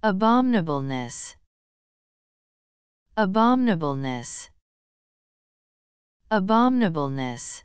abominableness. Abominableness. Abominableness.